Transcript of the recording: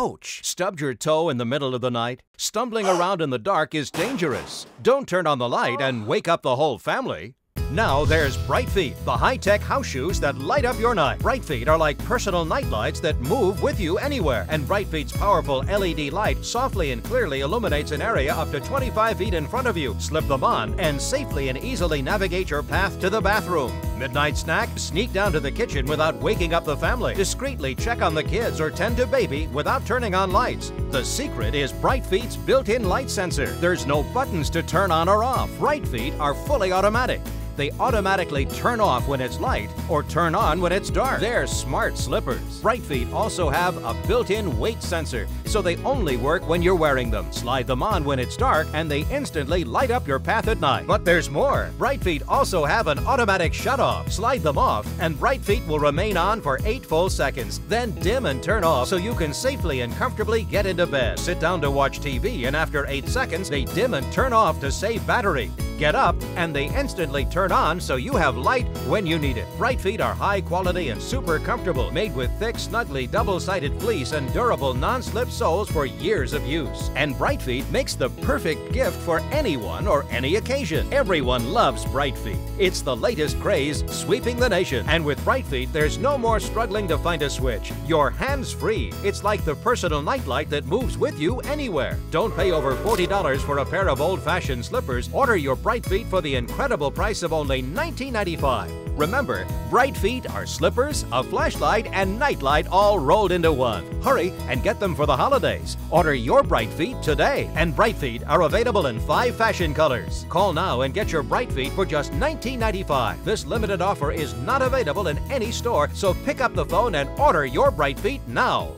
Ouch! Stubbed your toe in the middle of the night? Stumbling around in the dark is dangerous. Don't turn on the light and wake up the whole family. Now there's Bright Feet, the high-tech house shoes that light up your night. Bright Feet are like personal night lights that move with you anywhere. And Bright Feet's powerful LED light softly and clearly illuminates an area up to 25 feet in front of you. Slip them on and safely and easily navigate your path to the bathroom. Midnight snack? Sneak down to the kitchen without waking up the family. Discreetly check on the kids or tend to baby without turning on lights. The secret is Bright Feet's built-in light sensor. There's no buttons to turn on or off. Bright Feet are fully automatic they automatically turn off when it's light or turn on when it's dark. They're smart slippers. Bright Feet also have a built-in weight sensor, so they only work when you're wearing them. Slide them on when it's dark and they instantly light up your path at night. But there's more. Bright Feet also have an automatic shut-off. Slide them off and Bright Feet will remain on for 8 full seconds, then dim and turn off so you can safely and comfortably get into bed. Sit down to watch TV and after 8 seconds they dim and turn off to save battery. Get up, and they instantly turn on so you have light when you need it. Bright Feet are high quality and super comfortable, made with thick, snuggly, double-sided fleece and durable non-slip soles for years of use. And Bright Feet makes the perfect gift for anyone or any occasion. Everyone loves Bright Feet. It's the latest craze sweeping the nation. And with Bright Feet, there's no more struggling to find a switch. You're hands-free. It's like the personal nightlight that moves with you anywhere. Don't pay over $40 for a pair of old-fashioned slippers. Order your Bright Feet for the incredible price of only $19.95. Remember, Bright Feet are slippers, a flashlight, and nightlight all rolled into one. Hurry and get them for the holidays. Order your Bright Feet today. And Bright Feet are available in five fashion colors. Call now and get your Bright Feet for just $19.95. This limited offer is not available in any store, so pick up the phone and order your Bright Feet now.